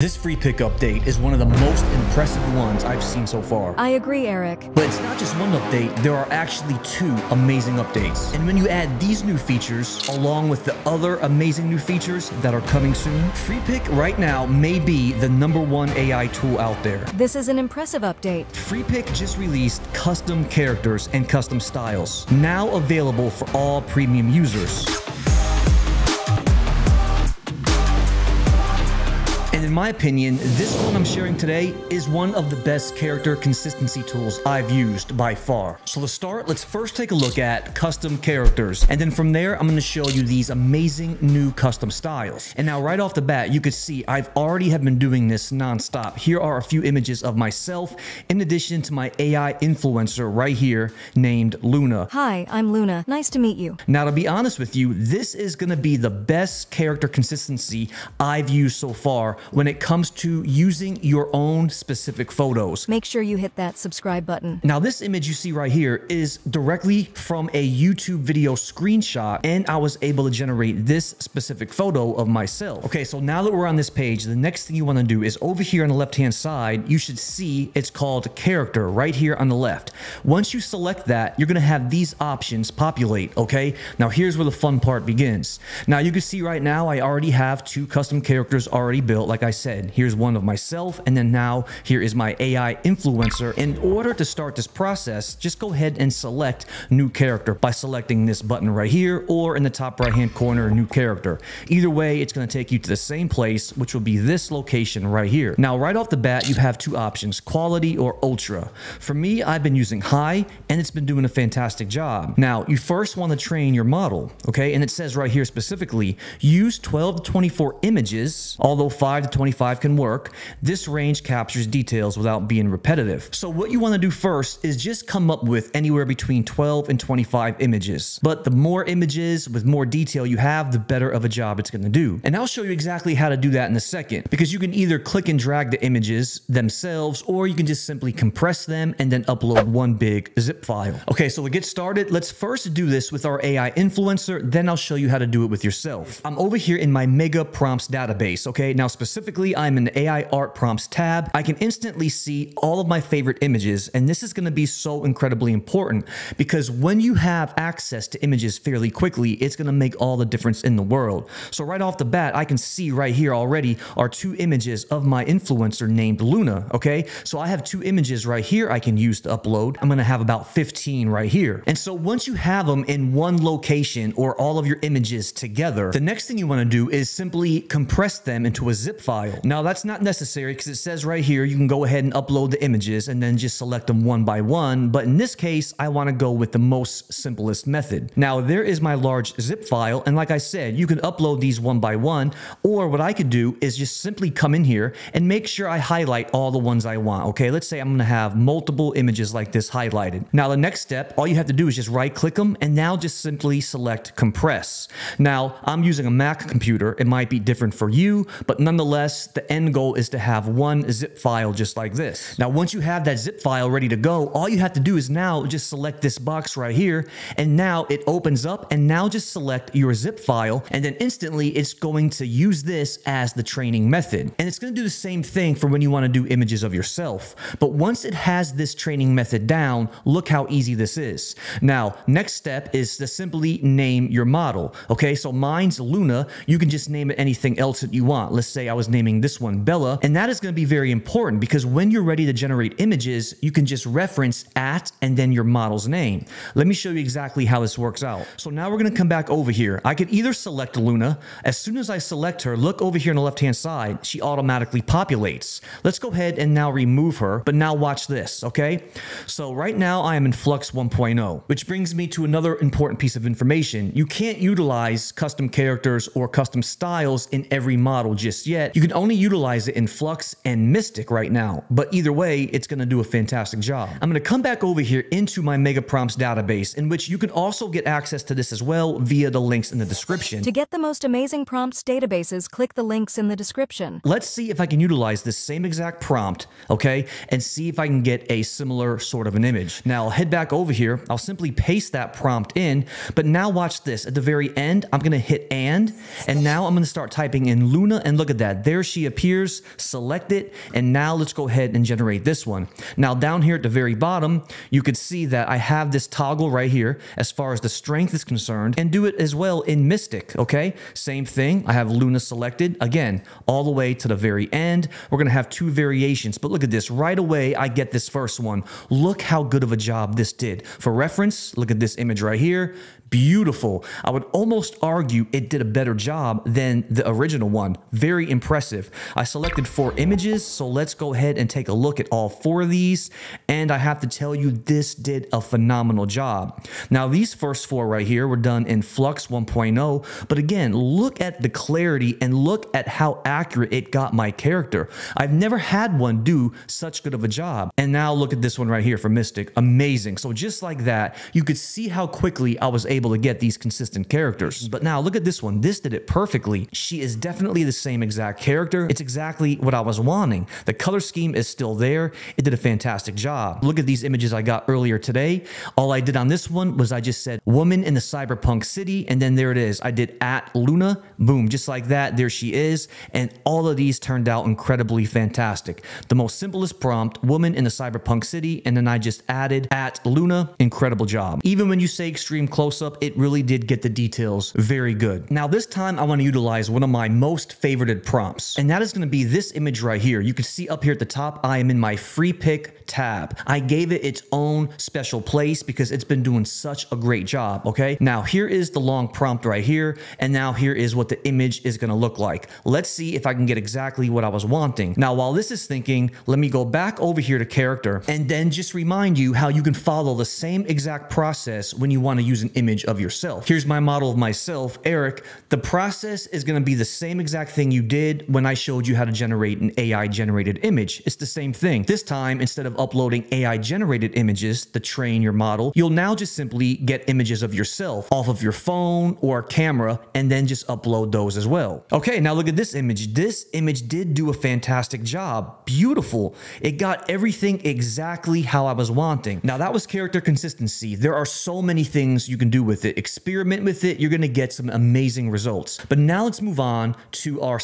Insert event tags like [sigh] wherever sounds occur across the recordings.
This Freepik update is one of the most impressive ones I've seen so far. I agree, Eric. But it's not just one update, there are actually two amazing updates. And when you add these new features, along with the other amazing new features that are coming soon, Freepik right now may be the number one AI tool out there. This is an impressive update. Freepik just released custom characters and custom styles, now available for all premium users. My opinion, this one I'm sharing today is one of the best character consistency tools I've used by far. So to start, let's first take a look at custom characters. And then from there, I'm going to show you these amazing new custom styles. And now right off the bat, you can see I've already have been doing this nonstop. Here are a few images of myself in addition to my AI influencer right here named Luna. Hi, I'm Luna. Nice to meet you. Now, to be honest with you, this is going to be the best character consistency I've used so far when it comes to using your own specific photos. Make sure you hit that subscribe button. Now, this image you see right here is directly from a YouTube video screenshot, and I was able to generate this specific photo of myself. Okay, so now that we're on this page, the next thing you want to do is over here on the left-hand side, you should see it's called character right here on the left. Once you select that, you're going to have these options populate, okay? Now, here's where the fun part begins. Now, you can see right now, I already have two custom characters already built like I said, here's one of myself, and then now here is my AI influencer. In order to start this process, just go ahead and select new character by selecting this button right here or in the top right hand corner, new character. Either way, it's going to take you to the same place, which will be this location right here. Now, right off the bat, you have two options, quality or ultra. For me, I've been using high and it's been doing a fantastic job. Now, you first want to train your model, okay? And it says right here specifically, use 12 to 24 images, although 5 5 to 25 can work. This range captures details without being repetitive. So what you want to do first is just come up with anywhere between 12 and 25 images. But the more images with more detail you have, the better of a job it's going to do. And I'll show you exactly how to do that in a second because you can either click and drag the images themselves or you can just simply compress them and then upload one big zip file. Okay, so to get started, let's first do this with our AI influencer, then I'll show you how to do it with yourself. I'm over here in my Mega Prompts database, okay? Now Specifically, I'm in the AI art prompts tab. I can instantly see all of my favorite images, and this is going to be so incredibly important because when you have access to images fairly quickly, it's going to make all the difference in the world. So right off the bat, I can see right here already are two images of my influencer named Luna, okay? So I have two images right here I can use to upload. I'm going to have about 15 right here. And so once you have them in one location or all of your images together, the next thing you want to do is simply compress them into a zip zip file. Now that's not necessary because it says right here you can go ahead and upload the images and then just select them one by one. But in this case, I want to go with the most simplest method. Now there is my large zip file. And like I said, you can upload these one by one. Or what I could do is just simply come in here and make sure I highlight all the ones I want. Okay, let's say I'm going to have multiple images like this highlighted. Now the next step, all you have to do is just right click them and now just simply select compress. Now I'm using a Mac computer. It might be different for you, but nonetheless, nonetheless, the end goal is to have one zip file just like this. Now, once you have that zip file ready to go, all you have to do is now just select this box right here. And now it opens up and now just select your zip file. And then instantly it's going to use this as the training method. And it's going to do the same thing for when you want to do images of yourself. But once it has this training method down, look how easy this is. Now, next step is to simply name your model. Okay, so mine's Luna. You can just name it anything else that you want. Let's say I was this one Bella. And that is going to be very important because when you're ready to generate images, you can just reference at and then your model's name. Let me show you exactly how this works out. So now we're going to come back over here. I could either select Luna. As soon as I select her, look over here on the left-hand side, she automatically populates. Let's go ahead and now remove her, but now watch this, okay? So right now I am in Flux 1.0, which brings me to another important piece of information. You can't utilize custom characters or custom styles in every model just yet, you can only utilize it in Flux and Mystic right now. But either way, it's going to do a fantastic job. I'm going to come back over here into my Mega Prompts database, in which you can also get access to this as well via the links in the description. To get the most amazing prompts databases, click the links in the description. Let's see if I can utilize this same exact prompt, okay, and see if I can get a similar sort of an image. Now, I'll head back over here. I'll simply paste that prompt in, but now watch this. At the very end, I'm going to hit and, and now I'm going to start typing in Luna, and look at that. There there she appears, select it, and now let's go ahead and generate this one. Now down here at the very bottom, you could see that I have this toggle right here as far as the strength is concerned and do it as well in Mystic, okay? Same thing, I have Luna selected, again, all the way to the very end. We're gonna have two variations, but look at this, right away I get this first one. Look how good of a job this did. For reference, look at this image right here beautiful. I would almost argue it did a better job than the original one. Very impressive. I selected four images, so let's go ahead and take a look at all four of these. And I have to tell you, this did a phenomenal job. Now, these first four right here were done in Flux 1.0, but again, look at the clarity and look at how accurate it got my character. I've never had one do such good of a job. And now look at this one right here for Mystic. Amazing. So just like that, you could see how quickly I was able to get these consistent characters. But now look at this one. This did it perfectly. She is definitely the same exact character. Character, it's exactly what I was wanting. The color scheme is still there. It did a fantastic job. Look at these images I got earlier today. All I did on this one was I just said woman in the cyberpunk city and then there it is. I did at Luna. Boom, just like that. There she is. And all of these turned out incredibly fantastic. The most simplest prompt, woman in the cyberpunk city, and then I just added at Luna. Incredible job. Even when you say extreme close up, it really did get the details very good. Now this time I want to utilize one of my most favorited prompts, and that is going to be this image right here. You can see up here at the top, I am in my Freepik tab. I gave it its own special place because it's been doing such a great job, okay? Now here is the long prompt right here, and now here is what the image is going to look like. Let's see if I can get exactly what I was wanting. Now while this is thinking, let me go back over here to character and then just remind you how you can follow the same exact process when you want to use an image of yourself. Here's my model of myself, Eric. The process is going to be the same exact thing you did when I showed you how to generate an AI generated image. It's the same thing. This time, instead of uploading AI generated images to train your model, you'll now just simply get images of yourself off of your phone or camera and then just upload those as well. Okay, now look at this image. This image did do a fantastic job. Beautiful. It got everything exactly how I was wanting. Now that was character consistency. There are so many things you can do with it. Experiment with it. You're going to get some amazing results. But now let's move on to our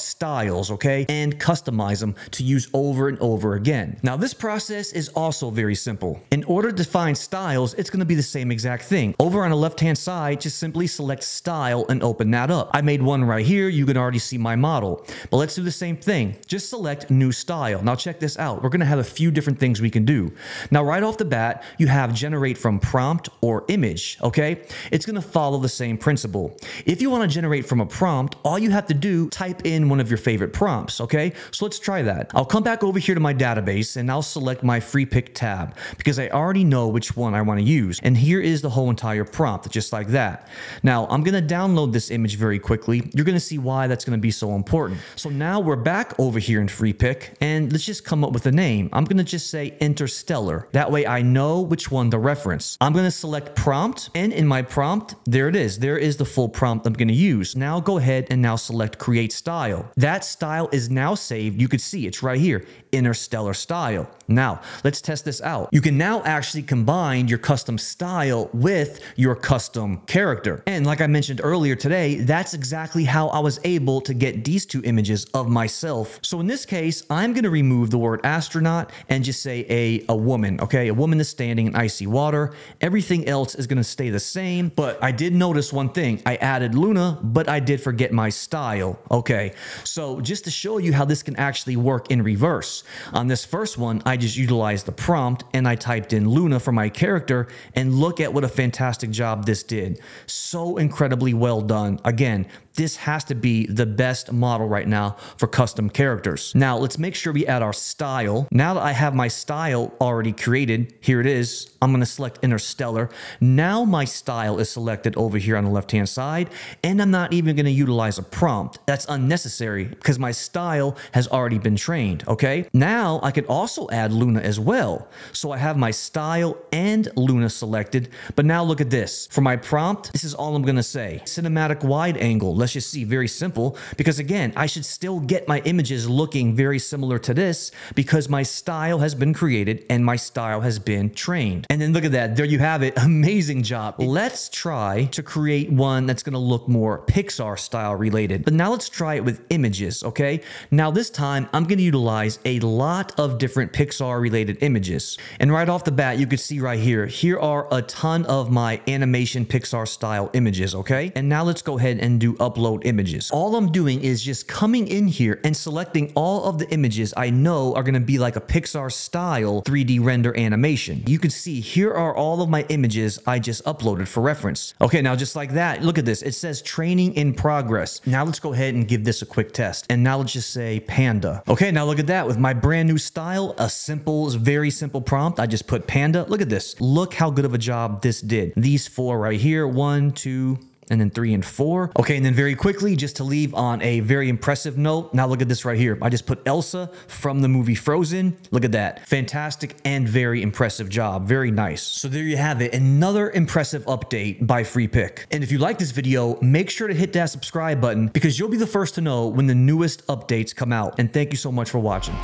styles, okay? And customize them to use over and over again. Now, this process is also very simple. In order to find styles, it's going to be the same exact thing. Over on the left-hand side, just simply select style and open that up. I made one right here. You can already see my model. But let's do the same thing. Just select new style. Now check this out. We're going to have a few different things we can do. Now, right off the bat, you have generate from prompt or image, okay? it's going to follow the same principle. If you want to generate from a prompt, all you have to do, type in one of your favorite prompts, okay? So let's try that. I'll come back over here to my database and I'll select my Freepik tab because I already know which one I want to use. And here is the whole entire prompt, just like that. Now, I'm going to download this image very quickly. You're going to see why that's going to be so important. So now we're back over here in Freepik and let's just come up with a name. I'm going to just say interstellar. That way I know which one to reference. I'm going to select prompt and in my prompt there it is. There is the full prompt I'm going to use. Now go ahead and now select create style. That style is now saved. You could see it's right here, interstellar style. Now let's test this out. You can now actually combine your custom style with your custom character. And like I mentioned earlier today, that's exactly how I was able to get these two images of myself. So in this case, I'm going to remove the word astronaut and just say a, a woman, okay? A woman is standing in icy water. Everything else is going to stay the same, but I did notice one thing. I added Luna, but I did forget my style. Okay, so just to show you how this can actually work in reverse. On this first one, I just utilized the prompt and I typed in Luna for my character and look at what a fantastic job this did. So incredibly well done. Again, this has to be the best model right now for custom characters. Now let's make sure we add our style. Now that I have my style already created, here it is. I'm going to select Interstellar. Now my style is selected over here on the left hand side and I'm not even going to utilize a prompt. That's unnecessary because my style has already been trained. Okay. Now I can also add Luna as well. So I have my style and Luna selected. But now look at this. For my prompt, this is all I'm going to say. Cinematic wide angle let's just see, very simple. Because again, I should still get my images looking very similar to this because my style has been created and my style has been trained. And then look at that, there you have it, [laughs] amazing job. Let's try to create one that's gonna look more Pixar style related. But now let's try it with images, okay? Now this time, I'm gonna utilize a lot of different Pixar related images. And right off the bat, you can see right here, here are a ton of my animation Pixar style images, okay? And now let's go ahead and do upload images. All I'm doing is just coming in here and selecting all of the images I know are gonna be like a Pixar style 3D render animation. You can see here are all of my images I just uploaded for reference. Okay, now just like that, look at this. It says training in progress. Now let's go ahead and give this a quick test. And now let's just say panda. Okay, now look at that. With my brand new style, a simple, very simple prompt. I just put panda. Look at this. Look how good of a job this did. These four right here, one, two, and then three and four. Okay, and then very quickly, just to leave on a very impressive note, now look at this right here. I just put Elsa from the movie Frozen. Look at that. Fantastic and very impressive job. Very nice. So there you have it. Another impressive update by Freepik. And if you like this video, make sure to hit that subscribe button because you'll be the first to know when the newest updates come out. And thank you so much for watching.